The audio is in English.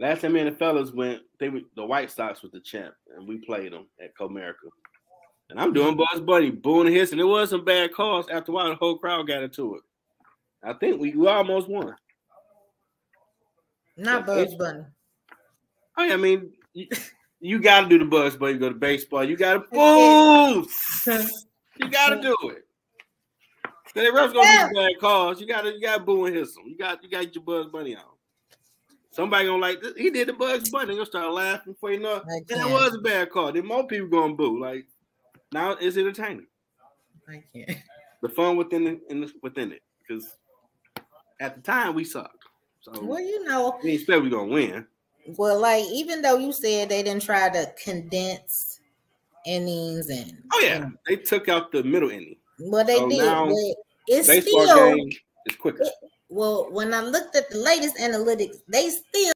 Last time me and the fellas went, they were, the White Sox was the champ, and we played them at Comerica. And I'm doing Bugs Bunny, booing and hissing. It was some bad calls. After a while, the whole crowd got into it. I think we, we almost won. Not it's- Bunny. Oh, I mean, you, you got to do the Bugs Bunny. You go to baseball. You got to boo. You got to do it. Then the refs gonna Yeah. do bad calls. You gotta, you gotta boo and hiss them. You got, you got your Bugs Bunny on. Somebody gonna like. He did the Bugs Bunny. Gonna start laughing before you know. it. And it was a bad call. Then more people gonna boo. Like now, it's entertaining. I can't. The fun within the, in the, within it. Because at the time we sucked. So Well, you know, we expect we gonna win. well, like even though you said they didn't try to condense innings and Oh yeah, they took out the middle inning. well they So did, it's Baseball still game is quicker. Well when I looked at the latest analytics, they still